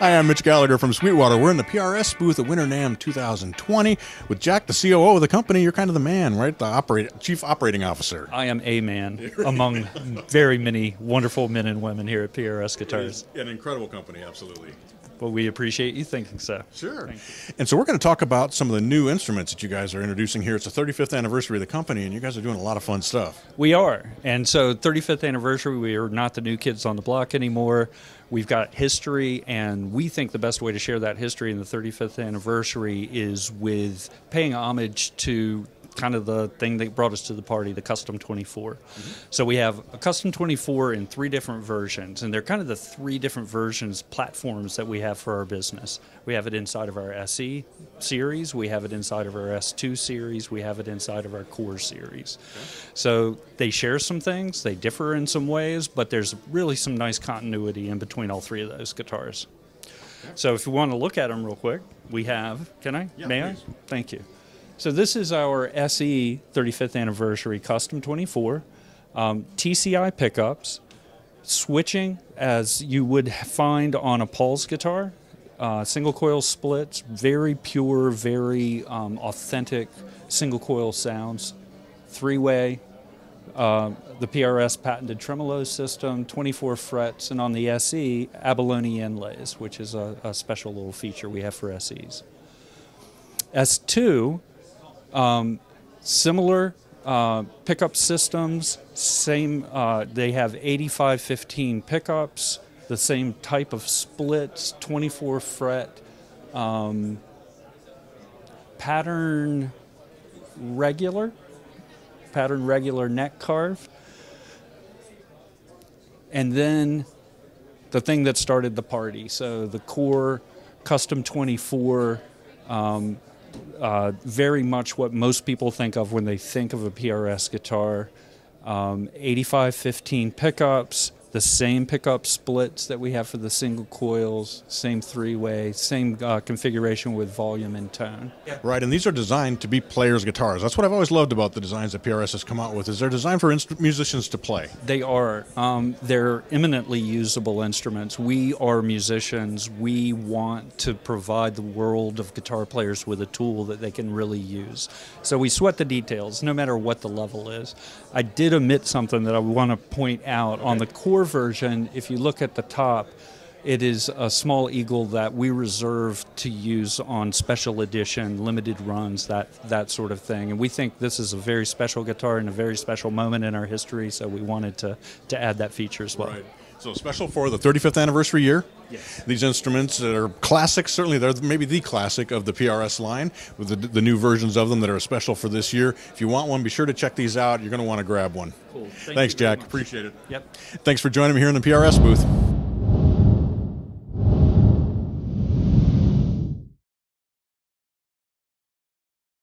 Hi, I'm Mitch Gallagher from Sweetwater. We're in the PRS booth at Winter NAMM 2020 with Jack, the COO of the company. You're kind of the man, right? The operate, chief operating officer. I am a man among very many wonderful men and women here at PRS Guitars. an incredible company, absolutely. Well, we appreciate you thinking so. Sure. And so we're going to talk about some of the new instruments that you guys are introducing here. It's the 35th anniversary of the company, and you guys are doing a lot of fun stuff. We are. And so, 35th anniversary, we are not the new kids on the block anymore. We've got history, and we think the best way to share that history in the 35th anniversary is with paying homage to kind of the thing that brought us to the party, the Custom 24. Mm-hmm. So we have a Custom 24 in three different versions, and they're kind of the three different versions, platforms that we have for our business. We have it inside of our SE series, we have it inside of our S2 series, we have it inside of our Core series. Okay. So they share some things, they differ in some ways, but there's really some nice continuity in between all three of those guitars. Okay. So if you want to look at them real quick, we have, can I? Yeah, May please. I? Thank you. So this is our SE 35th anniversary custom 24 um, TCI pickups, switching as you would find on a Paul's guitar, uh, single coil splits, very pure, very um, authentic single coil sounds, three way. Uh, the PRS patented tremolo system, 24 frets, and on the SE, abalone inlays, which is a, a special little feature we have for SEs. S2 um, similar uh, pickup systems, same. Uh, they have 8515 pickups, the same type of splits, 24 fret, um, pattern regular, pattern regular neck carve, and then the thing that started the party. So the core custom 24. Um, uh, very much what most people think of when they think of a PRS guitar. Um, 8515 pickups, the same pickup splits that we have for the single coils, same three way, same uh, configuration with volume and tone. Right, and these are designed to be players' guitars. That's what I've always loved about the designs that PRS has come out with. Is they're designed for inst- musicians to play. They are. Um, they're eminently usable instruments. We are musicians. We want to provide the world of guitar players with a tool that they can really use. So we sweat the details, no matter what the level is. I did omit something that I want to point out okay. on the core version, if you look at the top, it is a small eagle that we reserve to use on special edition, limited runs, that that sort of thing. And we think this is a very special guitar and a very special moment in our history, so we wanted to to add that feature as well. Right. So special for the 35th anniversary year. Yes. These instruments that are classics, certainly they're maybe the classic of the PRS line with the, the new versions of them that are special for this year. If you want one, be sure to check these out. You're going to want to grab one. Cool. Thanks, Jack. Appreciate it. Yep. Thanks for joining me here in the PRS booth.